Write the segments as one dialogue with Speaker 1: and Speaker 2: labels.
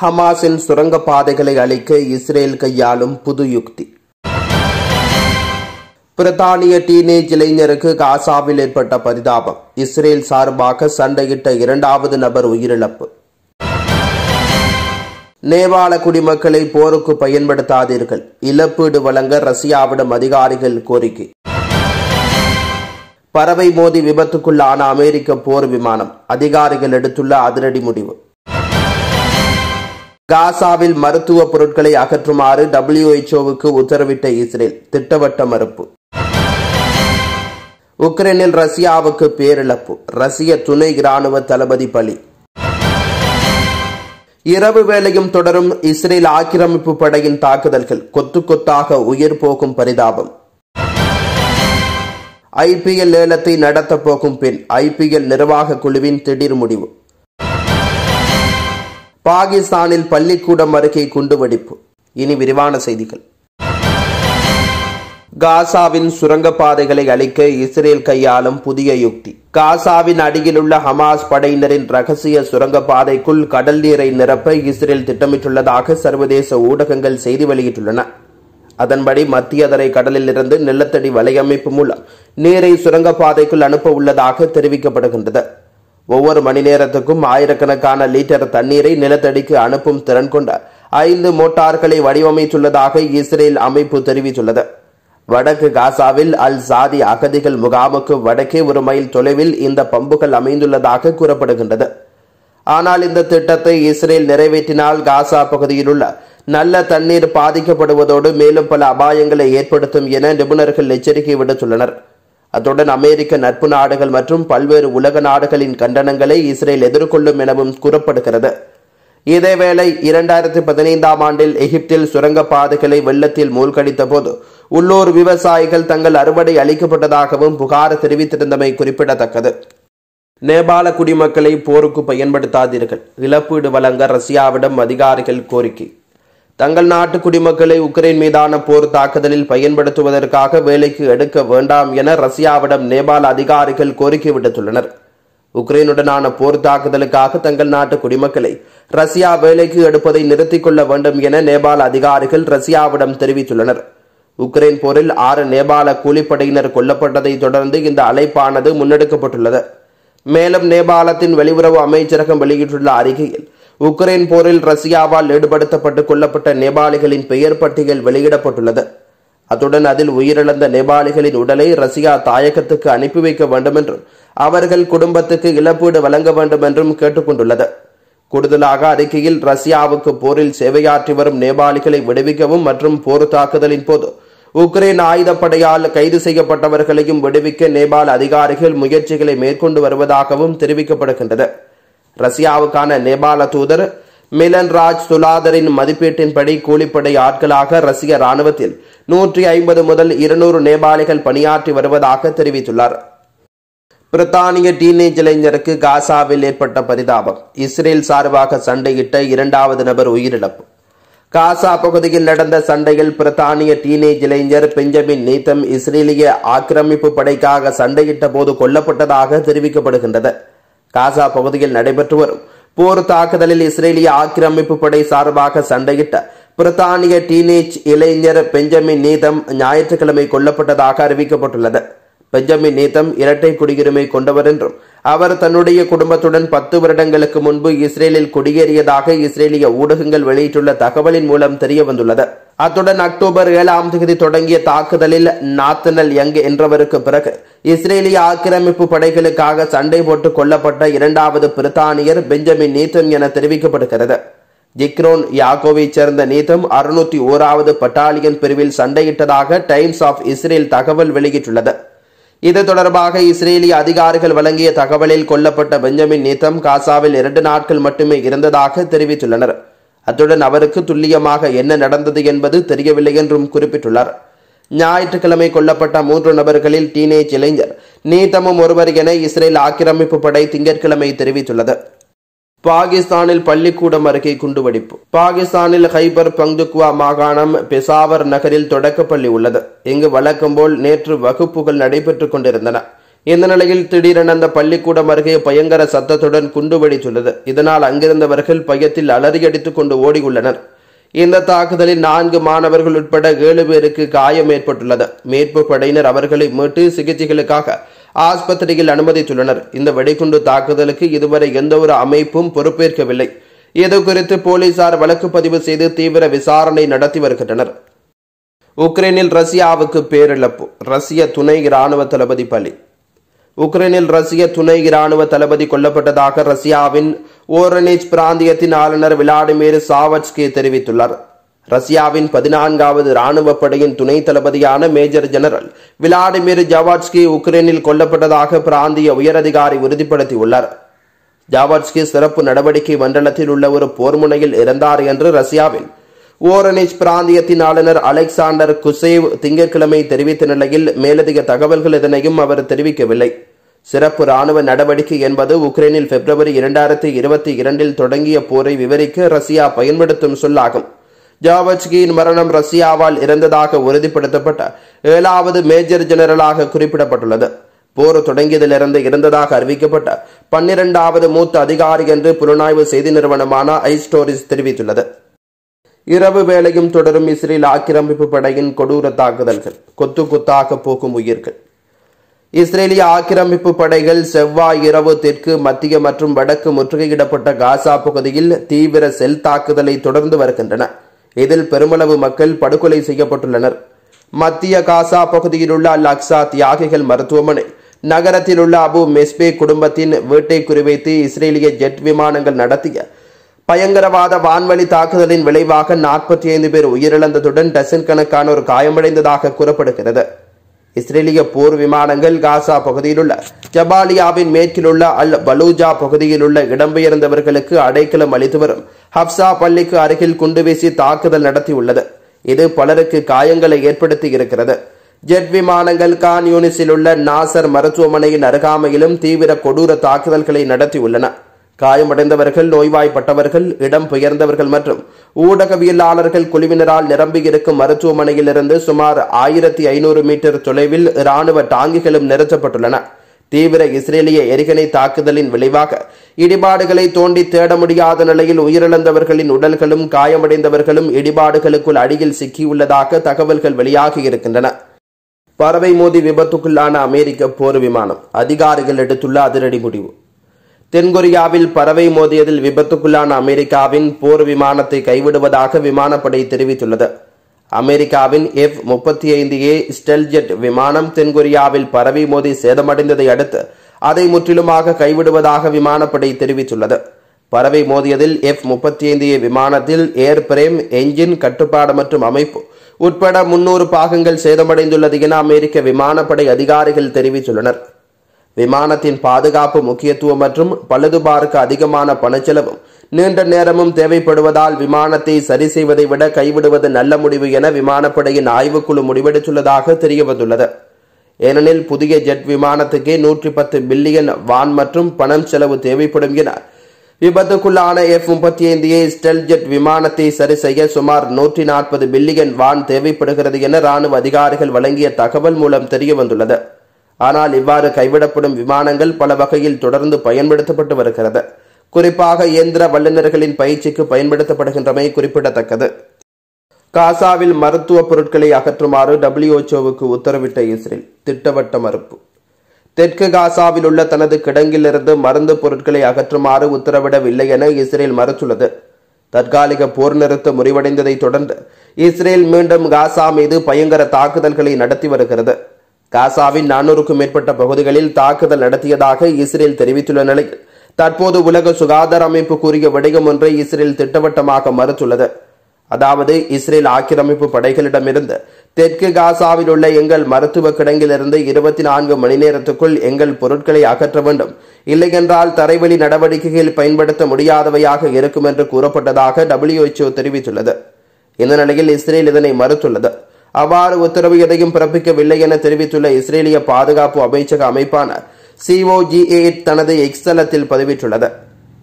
Speaker 1: ஹமாஸின் சுரங்க பாதைகளை அழிக்க இஸ்ரேல் கையாளும் புது யுக்தி. பிரித்தானிய டீனேஜ் இளைஞருக்கு காசாவில் ஏற்பட்ட பரிதாபம். இஸ்ரேல் சார்பாக சண்டையிட்ட இரண்டாவது நபர் உயிரிழப்பு. நேபாள குடிமக்களை போருக்கு பயன்படுத்தாதீர்கள். இழப்பீடு வழங்க ரஷ்யாவிடம் அதிகாரிகள் கோரிக்கை. பறவை மோதி விபத்துக்குள்ளான அமெரிக்க போர் விமானம். அதிகாரிகள் எடுத்துள்ள அதிரடி முடிவு. காசாவில் மருத்துவ பொருட்களை அகற்றுமாறு டபிள்யூஎச்ஓவுக்கு உத்தரவிட்ட இஸ்ரேல் திட்டவட்ட மறுப்பு. உக்ரைனில் ரஷ்யாவுக்கு பேரிழப்பு. ரஷ்ய துணை இராணுவ தளபதி பலி. இரவு வேளையும் தொடரும் இஸ்ரேல் ஆக்கிரமிப்பு படையின் தாக்குதல்கள் கொத்து கொத்தாக உயிர் போகும் பரிதாபம். ஐபிஎல் ஏலத்தை நடத்தப் போகும் பெண் ஐபிஎல் நிர்வாக குழுவின் திடீர் முடிவு. பாகிஸ்தானில் பள்ளிக்கூடம் அருகே குண்டுவெடிப்பு. இனி விரிவான செய்திகள். காசாவின் சுரங்கப்பாதைகளை அழிக்க இஸ்ரேல் கையாளும் புதிய யுக்தி. காசாவின் அடியிலுள்ள ஹமாஸ் படையினரின் ரகசிய சுரங்கப்பாதைக்குள் கடல் நீரை நிரப்ப இஸ்ரேல் திட்டமிட்டுள்ளதாக சர்வதேச ஊடகங்கள் செய்தி வெளியிட்டுள்ளன. அதன்படி மத்திய தரை கடலில் இருந்து நிலத்தடி வலையமைப்பு மூலம் நீரை சுரங்கப்பாதைக்குள் அனுப்ப உள்ளதாக தெரிவிக்கப்படுகின்றது. ஒவ்வொரு மணி நேரத்துக்கும் ஆயிரக்கணக்கான லிட்டர் தண்ணீரை நிலத்தடிக்கு அனுப்பும் திறன் கொண்ட ஐந்து மோட்டார்களை வடிவமைத்துள்ளதாக இஸ்ரேல் அமைப்பு தெரிவித்துள்ளது. வடக்கு காசாவில் அல் சாதி அகதிகள் முகாமுக்கு வடக்கே ஒரு மைல் தொலைவில் இந்த பம்புகள் அமைந்துள்ளதாக கூறப்படுகின்றது. ஆனால் இந்த திட்டத்தை இஸ்ரேல் நிறைவேற்றினால் காசா பகுதியில் உள்ள நல்ல தண்ணீர் பாதிக்கப்படுவதோடு மேலும் பல அபாயங்களை ஏற்படுத்தும் என நிபுணர்கள் எச்சரிக்கை விடுத்துள்ளனர். அத்துடன் அமெரிக்க நட்பு நாடுகள் மற்றும் பல்வேறு உலக நாடுகளின் கண்டனங்களை இஸ்ரேல் எதிர்கொள்ளும் எனவும் கூறப்படுகிறது. இதேவேளை இரண்டாயிரத்தி பதினைந்தாம் ஆண்டில் எகிப்தில் சுரங்கப்பாதைகளை வெள்ளத்தில் மூழ்கடித்த போது உள்ளூர் விவசாயிகள் தங்கள் அறுவடை அளிக்கப்பட்டதாகவும் புகார் தெரிவித்திருந்தமை குறிப்பிடத்தக்கது. நேபாள குடிமக்களை போருக்கு பயன்படுத்தாதீர்கள். இழப்பீடு வழங்க ரஷ்யாவிடம் அதிகாரிகள் கோரிக்கை. தங்கள் நாட்டு குடிமக்களை உக்ரைன் மீதான போர் தாக்குதலில் பயன்படுத்துவதற்காக வேலைக்கு எடுக்க வேண்டாம் என ரஷ்யாவிடம் நேபாள அதிகாரிகள் கோரிக்கை விடுத்துள்ளனர். உக்ரைனுடனான போர் தாக்குதலுக்காக தங்கள் நாட்டு குடிமக்களை ரஷ்யா வேலைக்கு எடுப்பதை நிறுத்திக் கொள்ள வேண்டும் என நேபாள அதிகாரிகள் ரஷ்யாவிடம் தெரிவித்துள்ளனர். உக்ரைன் போரில் ஆறு நேபாள கூலிப்படையினர் கொல்லப்பட்டதை தொடர்ந்து இந்த அழைப்பானது முன்னெடுக்கப்பட்டுள்ளது. மேலும் நேபாளத்தின் வெளியுறவு அமைச்சரகம் வெளியிட்டுள்ள அறிக்கையில் உக்ரைன் போரில் ரஷ்யாவால் ஈடுபடுத்தப்பட்டு கொல்லப்பட்ட நேபாளிகளின் பெயர் பட்டியல் வெளியிடப்பட்டுள்ளது. அத்துடன் அதில் உயிரிழந்த நேபாளிகளின் உடலை ரஷ்யா தாயகத்துக்கு அனுப்பி வைக்க வேண்டும் என்றும் அவர்கள் குடும்பத்துக்கு இழப்பீடு வழங்க வேண்டும் என்றும் கேட்டுக்கொண்டுள்ளது. கூடுதலாக அறிக்கையில் ரஷ்யாவுக்கு போரில் சேவையாற்றி வரும் நேபாளிகளை விடுவிக்கவும் மற்றும் போர் தாக்குதலின் போது உக்ரைன் ஆயுதப்படையால் கைது செய்யப்பட்டவர்களையும் விடுவிக்க நேபாள அதிகாரிகள் முயற்சிகளை மேற்கொண்டு வருவதாகவும் தெரிவிக்கப்படுகின்றது. ரஷ்யாவுக்கான நேபாள தூதர் மிலன் ராஜ் துலாதரின் மதிப்பீட்டின்படி கூலிப்படை ஆட்களாக ரஷ்ய ராணுவத்தில் நூற்றி ஐம்பது முதல் இருநூறு நேபாளிகள் பணியாற்றி வருவதாக தெரிவித்துள்ளார். பிரித்தானிய டீனேஜ் இளைஞருக்கு காசாவில் ஏற்பட்ட பரிதாபம். இஸ்ரேல் சார்பாக சண்டையிட்ட இரண்டாவது நபர் உயிரிழப்பு. காசா பகுதியில் நடந்த சண்டையில் பிரித்தானிய டீனேஜ் இளைஞர் பெஞ்சமின் நீத்தம் இஸ்ரேலிய ஆக்கிரமிப்பு படைக்காக சண்டையிட்ட போது கொல்லப்பட்டதாக தெரிவிக்கப்படுகின்றது. காசா பகுதியில் நடைபெற்று வரும். போர் தாக்குதலில் இஸ்ரேலிய ஆக்கிரமிப்பு படை சார்பாக சண்டையிட்ட பிரித்தானிய டீனேஜ் இளைஞர் பெஞ்சமின் நீதம் ஞாயிற்றுக்கிழமை கொல்லப்பட்டதாக அறிவிக்கப்பட்டுள்ளது. பெஞ்சமின் நீதம் இரட்டை குடியுரிமை கொண்டவர் என்றும் அவர் தன்னுடைய குடும்பத்துடன் பத்து வருடங்களுக்கு முன்பு இஸ்ரேலில் குடியேறியதாக இஸ்ரேலிய ஊடகங்கள் வெளியிட்டுள்ள தகவலின் மூலம் தெரிய வந்துள்ளது அத்துடன் அக்டோபர் ஏழாம் தேதி தொடங்கிய தாக்குதலில் நாத்தனல் யங் என்றவருக்கு பிறகு இஸ்ரேலிய ஆக்கிரமிப்பு படைகளுக்காக சண்டை போட்டு கொல்லப்பட்ட இரண்டாவது பிரித்தானியர் பெஞ்சமின் நீத்தம் என தெரிவிக்கப்படுகிறது. ஜிக்ரோன் யாகோவைச் சேர்ந்த நீதம் அறுநூத்தி ஓராவது பட்டாலியன் பிரிவில் சண்டையிட்டதாக டைம்ஸ் ஆஃப் இஸ்ரேல் தகவல் வெளியிட்டுள்ளது. இது தொடர்பாக இஸ்ரேலிய அதிகாரிகள் வழங்கிய தகவலில் கொல்லப்பட்ட பெஞ்சமின் நீத்தம் காசாவில் இரண்டு நாட்கள் மட்டுமே இருந்ததாக தெரிவித்துள்ளனர். அத்துடன் அவருக்கு துல்லியமாக என்ன நடந்தது என்பது தெரியவில்லை என்றும் குறிப்பிட்டுள்ளார். ஞாயிற்றுக்கிழமை கொல்லப்பட்ட மூன்று நபர்களில் டீனேஜ் இளைஞர் நீத்தமும் ஒருவர் என இஸ்ரேல் ஆக்கிரமிப்பு படை திங்கட்கிழமை தெரிவித்துள்ளது. பாகிஸ்தானில் பள்ளிக்கூடம் அருகே குண்டுவெடிப்பு. பாகிஸ்தானில் ஹைபர் பங்துக்வா மாகாணம் பெசாவர் நகரில் தொடக்கப்பள்ளி உள்ளது. இங்கு வழக்கம் போல் நேற்று வகுப்புகள் நடைபெற்றுக் கொண்டிருந்தன. இந்த நிலையில் திடீரென அந்த பள்ளிக்கூடம் அருகே பயங்கர சத்தத்துடன் குண்டுவெடித்துள்ளது இதனால் அங்கிருந்தவர்கள் பயத்தில் அலறியடித்துக் கொண்டு ஓடியுள்ளனர். இந்த தாக்குதலில் நான்கு மாணவர்கள் உட்பட ஏழு பேருக்கு காயம் ஏற்பட்டுள்ளது. மீட்பு படையினர் அவர்களை மீட்டு சிகிச்சைகளுக்காக ஆஸ்பத்திரியில் அனுமதித்துள்ளனர். இந்த வெடிகுண்டு தாக்குதலுக்கு இதுவரை எந்தவொரு அமைப்பும் பொறுப்பேற்கவில்லை. இது குறித்து போலீசார் வழக்கு பதிவு செய்து தீவிர விசாரணை நடத்தி வருகின்றனர். உக்ரைனில் ரஷ்யாவுக்கு பேரிழப்பு. ரஷ்ய துணை இராணுவ தளபதி பலி. உக்ரைனில் ரஷ்ய துணை இராணுவ தளபதி கொல்லப்பட்டதாக ரஷ்யாவின் ஓரனேஜ் பிராந்தியத்தின் ஆளுநர் விளாடிமிர் சாவட்ஸ்கி தெரிவித்துள்ளார். ரஷ்யாவின் பதினான்காவது இராணுவ படையின் துணை தளபதியான மேஜர் ஜெனரல் விளாடிமிர் ஜவாட்ஸ்கி உக்ரைனில் கொல்லப்பட்டதாக பிராந்திய உயரதிகாரி உறுதிப்படுத்தியுள்ளார். ஜாவாட்ஸ்கி சிறப்பு நடவடிக்கை மண்டலத்தில் உள்ள ஒரு போர் முனையில் இறந்தார் என்று ரஷ்யாவின் ஓரனிச் பிராந்தியத்தின் ஆளுநர் அலெக்சாண்டர் குசேவ் திங்கட்கிழமை தெரிவித்த நிலையில் மேலதிக தகவல்கள் எதனையும் அவர் தெரிவிக்கவில்லை. சிறப்பு ராணுவ நடவடிக்கை என்பது உக்ரைனில் பிப்ரவரி இரண்டாயிரத்தி இருபத்தி இரண்டில் தொடங்கிய போரை விவரிக்க ரஷ்யா பயன்படுத்தும் சொல்லாகும். ஜாவட்ஸ்கியின் மரணம் ரஷ்யாவால் இறந்ததாக உறுதிப்படுத்தப்பட்ட ஏழாவது மேஜர் ஜெனரலாக குறிப்பிடப்பட்டுள்ளது. போர் தொடங்கியதிலிருந்து இறந்ததாக அறிவிக்கப்பட்ட பன்னிரண்டாவது மூத்த அதிகாரி என்று புலனாய்வு செய்தி நிறுவனமான ஐஸ்டோரிஸ் தெரிவித்துள்ளது. இரவு வேளையும் தொடரும் இஸ்ரேல் ஆக்கிரமிப்பு படையின் கொடூர தாக்குதல்கள் கொத்து கொத்தாக போக்கும் உயிர்கள். இஸ்ரேலிய ஆக்கிரமிப்பு படைகள் செவ்வாய் இரவு தெற்கு மத்திய மற்றும் வடக்கு முற்றுகையிடப்பட்ட காசா பகுதியில் தீவிர செல் தாக்குதலை தொடர்ந்து வருகின்றன. இதில் பெருமளவு மக்கள் படுகொலை செய்யப்பட்டுள்ளனர். மத்திய காசா பகுதியில் உள்ள அல் அக்ஸா தியாகிகள் மருத்துவமனை நகரத்தில் உள்ள அபு மெஸ்பே குடும்பத்தின் வீட்டை குறிவைத்து இஸ்ரேலிய ஜெட் விமானங்கள் நடத்திய பயங்கரவாத வான்வழி தாக்குதலின் விளைவாக நாற்பத்தி ஐந்து பேர் உயிரிழந்ததுடன் டசன் கணக்கானோர் காயமடைந்ததாக கூறப்படுகிறது. இஸ்ரேலிய போர் விமானங்கள் காசா பகுதியிலுள்ள ஜபாலியாவின் மேற்கிலுள்ள அல் பலூஜா பகுதியில் உள்ள இடம்பெயர்ந்தவர்களுக்கு அடைக்கலம் அளித்து வரும் ஹப்சா பள்ளிக்கு அருகில் குண்டு வீசி தாக்குதல் நடத்தியுள்ளது. இது பலருக்கு காயங்களை ஏற்படுத்தி இருக்கிறது. ஜெட் விமானங்கள் கான் யூனிஸில் உள்ள நாசர் மருத்துவமனையின் அருகாமையிலும் தீவிர கொடூர தாக்குதல்களை நடத்தியுள்ளன. காயமடைந்தவர்கள் நோய்வாய்ப்பட்டவர்கள் இடம் பெயர்ந்தவர்கள் மற்றும் ஊடகவியலாளர்கள் குழுவினரால் நிரம்பியிருக்கும் மருத்துவமனையிலிருந்து சுமார் ஆயிரத்தி ஐநூறு மீட்டர் தொலைவில் இராணுவ டாங்கிகளும் நிறுத்தப்பட்டுள்ளன. தீவிர இஸ்ரேலிய எரிகணை தாக்குதலின் விளைவாக இடிபாடுகளை தோண்டி தேட முடியாத நிலையில் உயிரிழந்தவர்களின் உடல்களும் காயமடைந்தவர்களும் இடிபாடுகளுக்குள் அடியில் சிக்கியுள்ளதாக தகவல்கள் வெளியாகியிருக்கின்றன பறவை மோதி விபத்துக்குள்ளான அமெரிக்க போர் விமானம். அதிகாரிகள் எடுத்துள்ள அதிரடி முடிவு. தென்கொரியாவில் பறவை மோதியதில் விபத்துக்குள்ளான அமெரிக்காவின் போர் விமானத்தை கைவிடுவதாக விமானப்படை தெரிவித்துள்ளது. அமெரிக்காவின் எஃப் முப்பத்தி ஐந்து ஏ ஸ்டெல்ஜெட் விமானம் தென்கொரியாவில் பறவை மோதி சேதமடைந்ததை அடுத்து அதை முற்றிலுமாக கைவிடுவதாக விமானப்படை தெரிவித்துள்ளது. பறவை மோதியதில் எஃப் முப்பத்தி ஐந்து ஏ விமானத்தில் ஏர் பிரேம் என்ஜின் கட்டுப்பாடு மற்றும் அமைப்பு உட்பட முன்னூறு பாகங்கள் சேதமடைந்துள்ளது என அமெரிக்க விமானப்படை அதிகாரிகள் தெரிவித்துள்ளனர். விமானத்தின் பாதுகாப்பு முக்கியத்துவம் மற்றும் பழுதுபார்க்க அதிகமான பணச்செலவும் நீண்ட நேரமும் தேவைப்படுவதால் விமானத்தை சரி செய்வதை விட கைவிடுவது நல்ல முடிவு என விமானப்படையின் ஆய்வுக்குழு முடிவெடுத்துள்ளதாக தெரியவந்துள்ளது. ஏனெனில் புதிய ஜெட் விமானத்துக்கே நூற்றி பத்து பில்லியன் வான் மற்றும் பணம் செலவு தேவைப்படும் என விபத்துக்குள்ளான எஃப் முப்பத்தி ஐந்து ஏ ஸ்டெல் ஜெட் விமானத்தை சரி செய்ய சுமார் நூற்றி நாற்பது பில்லியன் வான் தேவைப்படுகிறது என ராணுவ அதிகாரிகள் வழங்கிய தகவல் மூலம் தெரியவந்துள்ளது. ஆனால் இவ்வாறு கைவிடப்படும் விமானங்கள் பல வகையில் தொடர்ந்து பயன்படுத்தப்பட்டு வருகிறது. குறிப்பாக இயந்திர வல்லுநர்களின் பயிற்சிக்கு பயன்படுத்தப்படுகின்றமை குறிப்பிடத்தக்கது. காசாவில் மருத்துவ பொருட்களை அகற்றுமாறு டபிள்யூஎச்ஓவுக்கு உத்தரவிட்ட இஸ்ரேல் திட்டவட்ட மறுப்பு. தெற்கு காசாவில் உள்ள தனது கிடங்கிலிருந்து மருந்து பொருட்களை அகற்றுமாறு உத்தரவிடவில்லை என இஸ்ரேல் மறுத்துள்ளது. தற்காலிக போர் நிறுத்தம் முடிவடைந்ததை தொடர்ந்து இஸ்ரேல் மீண்டும் காசா மீது பயங்கர தாக்குதல்களை நடத்தி வருகிறது. காசாவின் நானூறுக்கும் மேற்பட்ட பகுதிகளில் தாக்குதல் நடத்தியதாக இஸ்ரேல் தெரிவித்துள்ள நிலையில் தற்போது உலக சுகாதார அமைப்பு கூறிய விடயம் ஒன்றை இஸ்ரேல் திட்டவட்டமாக மறுத்துள்ளது. அதாவது இஸ்ரேல் ஆக்கிரமிப்பு படைகளிடமிருந்து தெற்கு காசாவில் உள்ள எங்கள் மருத்துவ கிடங்கிலிருந்து இருபத்தி நான்கு மணி நேரத்துக்குள் எங்கள் பொருட்களை அகற்ற வேண்டும். இல்லையென்றால் தரைவழி நடவடிக்கைகள் பயன்படுத்த முடியாதவையாக இருக்கும் என்று கூறப்பட்டதாக டபிள்யூஎச்ஓ தெரிவித்துள்ளது. இந்த நிலையில் இஸ்ரேல் இதனை மறுத்துள்ளது. அவ்வாறு உத்தரவு எதையும் பிறப்பிக்கவில்லை என தெரிவித்துள்ள இஸ்ரேலிய பாதுகாப்பு அமைச்சக அமைப்பான சிஓஜிஏ தனது எக்ஸ்தலத்தில் பதிவிட்டுள்ளது.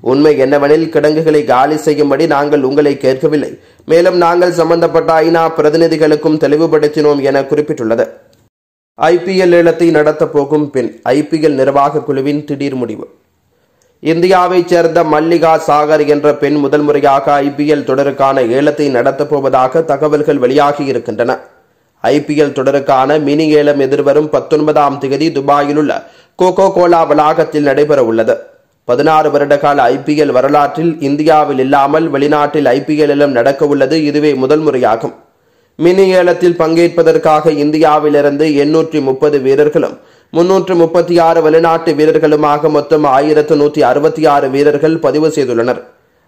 Speaker 1: உண்மை என்னவெனில் கிடங்குகளை காலி செய்யும்படி நாங்கள் உங்களை கேட்கவில்லை. மேலும் நாங்கள் சம்பந்தப்பட்ட ஐநா பிரதிநிதிகளுக்கும் தெளிவுபடுத்தினோம் என குறிப்பிட்டுள்ளது. ஐபிஎல் ஏலத்தை நடத்தப் போகும் பெண் ஐபிஎல் நிர்வாக குழுவின் திடீர் முடிவு. இந்தியாவைச் சேர்ந்த மல்லிகா சாகர் என்ற பெண் முதல் முறையாக ஐபிஎல் தொடருக்கான ஏலத்தை நடத்தப் போவதாக தகவல்கள் வெளியாகி இருக்கின்றன. ஐபிஎல் தொடருக்கான மினி ஏலம் எதிர்வரும் பத்தொன்பதாம் தேதி துபாயில் உள்ள கோகோ கோலா வளாகத்தில் நடைபெற உள்ளது பதினாறு வருடகால ஐபிஎல் வரலாற்றில் இந்தியாவில் இல்லாமல் வெளிநாட்டில் ஐபிஎல் ஏலம் நடக்க உள்ளது இதுவே முதல் முறையாகும். மினி ஏலத்தில் பங்கேற்பதற்காக இந்தியாவிலிருந்து எண்ணூற்றி முப்பது வீரர்களும் முன்னூற்று முப்பத்தி ஆறு வெளிநாட்டு வீரர்களுமாக மொத்தம் ஆயிரத்து நூற்றி அறுபத்தி ஆறு வீரர்கள் பதிவு செய்துள்ளனர்.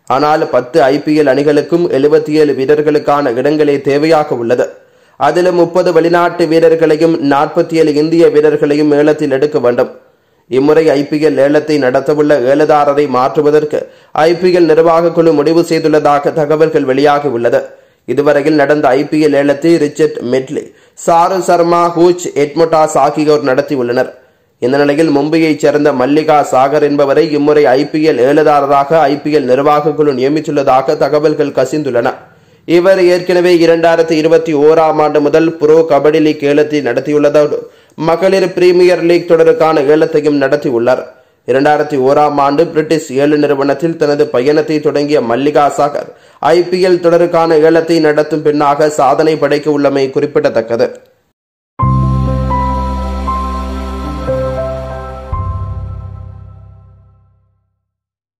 Speaker 1: ஆனால் பத்து ஐபிஎல் அணிகளுக்கும் எழுபத்தி ஏழு வீரர்களுக்கான இடங்களே தேவையாக உள்ளது. அதிலும் முப்பது வெளிநாட்டு வீரர்களையும் நாற்பத்தி ஏழு இந்திய வீரர்களையும் ஏலத்தில் எடுக்க வேண்டும். இம்முறை ஐபிஎல் ஏலத்தை நடத்தவுள்ள ஏலதாரரை மாற்றுவதற்கு ஐபிஎல் நிர்வாக குழு முடிவு செய்துள்ளதாக தகவல்கள் வெளியாகியுள்ளது இதுவரையில் நடந்த IPL ஏலத்தை Richard Madley Charu Sharma Hugh Edmeades ஆகியோர் நடத்தியுள்ளனர் இந்த நிலையில் மும்பையைச் சேர்ந்த மல்லிகா சாகர் என்பவரை இம்முறை ஐபிஎல் ஏலதாரராக ஐபிஎல் நிர்வாக குழு நியமித்துள்ளதாக தகவல்கள் கசிந்துள்ளன. இவர் ஏற்கனவே இரண்டாயிரத்தி இருபத்தி ஓராம் ஆண்டு முதல் புரோ கபடி லீக் ஏலத்தை நடத்தியுள்ளதோடு மகளிர் பிரீமியர் லீக் தொடருக்கான ஏலத்தையும் நடத்தியுள்ளார். இரண்டாயிரத்தி ஓராம் ஆண்டு பிரிட்டிஷ் ஏழு நிறுவனத்தில் தனது பயணத்தை தொடங்கிய மல்லிகா சாகர் ஐபிஎல் தொடருக்கான ஏலத்தை நடத்தும் பெண்ணாக சாதனை படைக்க உள்ளமை குறிப்பிடத்தக்கது.